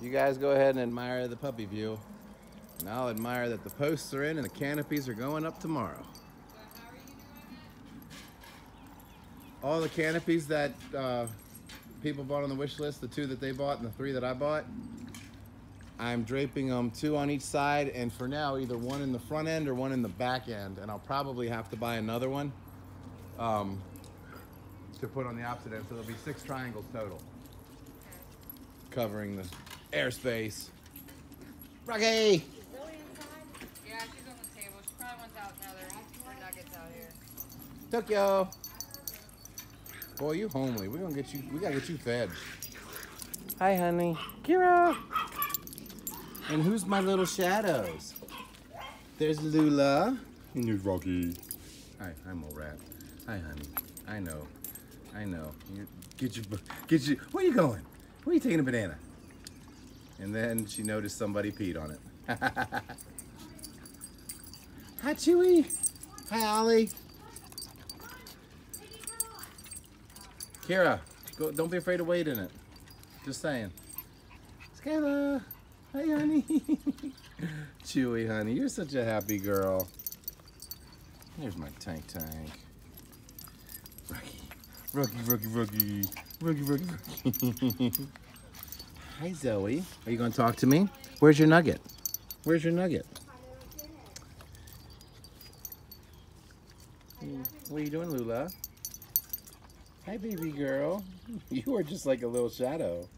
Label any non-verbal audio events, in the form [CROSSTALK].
You guys go ahead and admire the puppy view. And I'll admire that the posts are in and the canopies are going up tomorrow. All the canopies that uh, people bought on the wish list, the two that they bought and the three that I bought, I'm draping them two on each side and for now either one in the front end or one in the back end and I'll probably have to buy another one um, to put on the opposite end so there'll be six triangles total covering the airspace. Rocky! Yeah, she's on the table. She probably wants out now. There are nuggets out here. Tokyo! Boy, you homely. We're gonna get you, we gotta get you fed. Hi, honey. Kira! And who's my little shadows? There's Lula. And there's Rocky. Hi, I'm a rat. Hi, honey. I know. I know. You, get your, get your, where you going? Where you taking a banana? And then she noticed somebody peed on it. [LAUGHS] Hi, Chewy. Hi, Ollie. Kira, go, don't be afraid to wade in it. Just saying. Skyla. Hi, honey. [LAUGHS] Chewy, honey. You're such a happy girl. Here's my tank tank. Rocky, Rocky, Rocky. Rocky, Rocky, Rocky. Hi, Zoe. Are you going to talk to me? Where's your nugget? Where's your nugget? Hmm, what are you doing, Lula? Hi, baby girl. [LAUGHS] You are just like a little shadow.